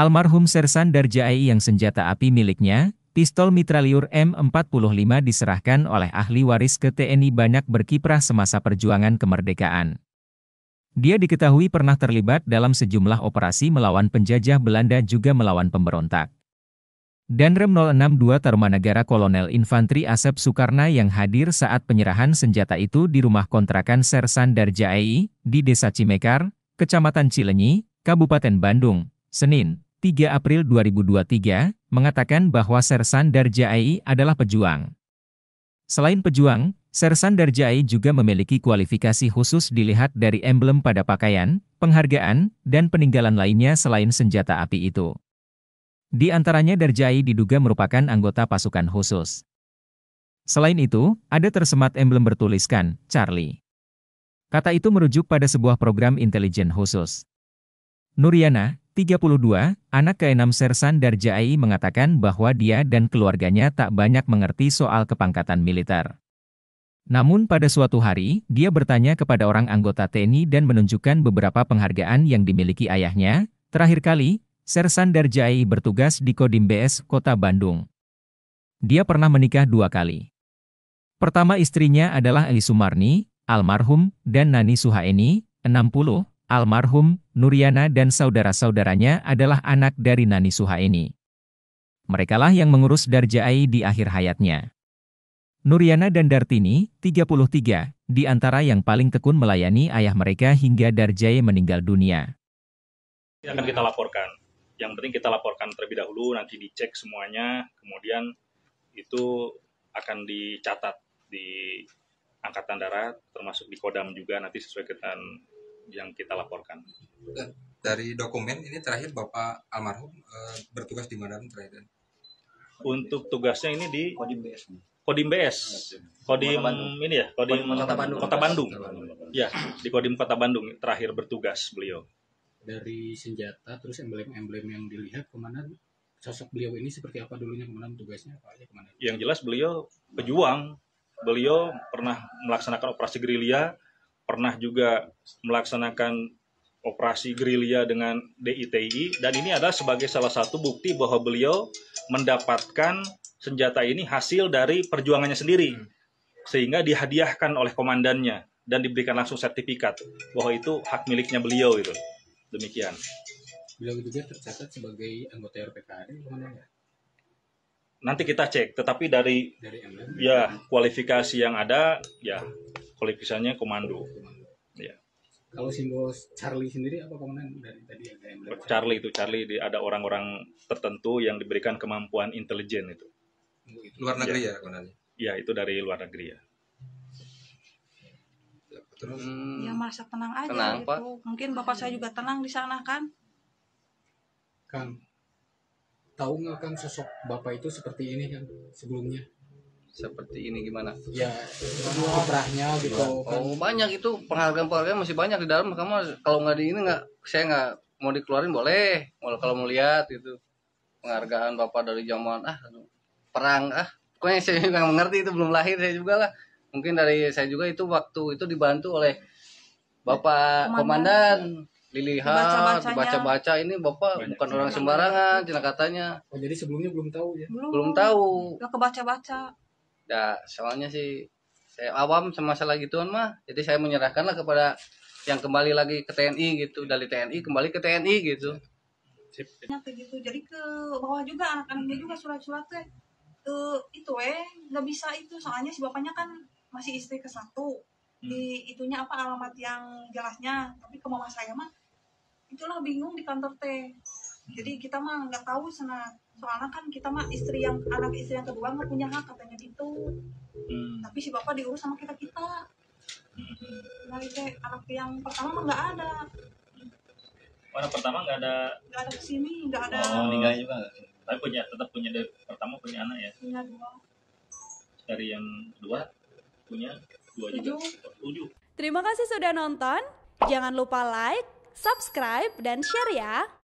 Almarhum Sersan Darjai yang senjata api miliknya, pistol mitraliur M45 diserahkan oleh ahli waris ke TNI banyak berkiprah semasa perjuangan kemerdekaan. Dia diketahui pernah terlibat dalam sejumlah operasi melawan penjajah Belanda juga melawan pemberontak. Danrem 062 Tarumanegara Kolonel Infantri Asep Sukarna yang hadir saat penyerahan senjata itu di rumah kontrakan Sersan Darjai di Desa Cimekar, Kecamatan Cilenyi, Kabupaten Bandung, Senin, 3 April 2023, mengatakan bahwa Sersan Darjai adalah pejuang. Selain pejuang, Sersan Darjai juga memiliki kualifikasi khusus dilihat dari emblem pada pakaian, penghargaan, dan peninggalan lainnya selain senjata api itu. Di antaranya Darjai diduga merupakan anggota pasukan khusus. Selain itu, ada tersemat emblem bertuliskan, Charlie. Kata itu merujuk pada sebuah program intelijen khusus. Nuriana, 32, anak ke-6 Sersan Darjai mengatakan bahwa dia dan keluarganya tak banyak mengerti soal kepangkatan militer. Namun pada suatu hari, dia bertanya kepada orang anggota TNI dan menunjukkan beberapa penghargaan yang dimiliki ayahnya. Terakhir kali, Sersan Darjai bertugas di Kodim BS, Kota Bandung. Dia pernah menikah dua kali. Pertama istrinya adalah Eli Sumarni, almarhum, dan Nani Suhaeni, 60, almarhum, Nuriana dan saudara-saudaranya adalah anak dari Nani Suhaeni. Merekalah yang mengurus Darjai di akhir hayatnya. Nuriana dan Dartini, 33, di antara yang paling tekun melayani ayah mereka hingga Darjai meninggal dunia. Ini akan kita laporkan yang penting kita laporkan terlebih dahulu, nanti dicek semuanya, kemudian itu akan dicatat di Angkatan Darat, termasuk di Kodam juga nanti sesuai dengan yang kita laporkan. Dari dokumen ini terakhir Bapak almarhum e, bertugas di mana terakhir? Untuk tugasnya ini di Kodim BS. Kodim BS. Kodim ini ya, Kodim, Kota Bandung. Kota Bandung. Ya, di Kodim Kota Bandung terakhir bertugas beliau dari senjata terus emblem-emblem yang dilihat ke mana sosok beliau ini seperti apa dulunya ke mana tugasnya apa aja ke mana yang jelas beliau pejuang beliau pernah melaksanakan operasi gerilya pernah juga melaksanakan operasi gerilya dengan DITI dan ini adalah sebagai salah satu bukti bahwa beliau mendapatkan senjata ini hasil dari perjuangannya sendiri sehingga dihadiahkan oleh komandannya dan diberikan langsung sertifikat bahwa itu hak miliknya beliau itu. Demikian. Beliau juga tercatat sebagai anggota ke mana ya? Nanti kita cek tetapi dari dari ya kualifikasi yang ada ya kualifikasinya komando, ya. Kalau simbol Charlie sendiri apa komandan? Dari tadi ada Charlie itu Charlie ada orang-orang tertentu yang diberikan kemampuan intelijen itu. Luar negeri ya, ya komandan? Ya itu dari luar negeri ya. Terus? Hmm, ya merasa tenang aja tenang, gitu. Pak. mungkin bapak saya juga tenang di sana kan? Kang tahu nggak kan sosok bapak itu seperti ini kan sebelumnya seperti ini gimana? Ya kiprahnya gitu. Oh, kan. banyak itu. Penghargaan penghargaan masih banyak di dalam. Kamu kalau nggak di ini nggak saya nggak mau dikeluarin boleh. Kalau mau lihat itu penghargaan bapak dari zaman ah perang ah. Pokoknya saya nggak mengerti itu belum lahir saya juga lah. Mungkin dari saya juga itu waktu itu dibantu oleh Bapak Komandan, dilihat baca-baca ini Bapak Banyak bukan orang sembarangan, cina katanya. Oh, jadi sebelumnya belum tahu ya? Belum, belum tahu. Gak kebaca-baca. Ya, soalnya sih saya awam sama masalah gituan mah. Jadi saya menyerahkanlah kepada yang kembali lagi ke TNI gitu, dari TNI kembali ke TNI gitu. gitu. Jadi ke bawah juga anak-anaknya juga surat-suratnya. Uh, itu eh nggak bisa itu soalnya si bapaknya kan masih istri ke satu hmm. di itunya apa alamat yang jelasnya tapi ke mama saya mah itulah bingung di kantor teh jadi kita mah nggak tahu sana soalnya kan kita mah istri yang anak istri yang kedua nggak punya hak katanya gitu. Hmm. tapi si bapak diurus sama kita kita. Nah itu anak yang pertama mah nggak ada. Orang pertama nggak ada. Nggak ada ke sini nggak ada. Oh, meninggal juga tapi punya tetap punya dari pertama punya anak ya? Punya dua. Dari yang kedua punya dua juga? Tujuh. Terima kasih sudah nonton. Jangan lupa like, subscribe, dan share ya.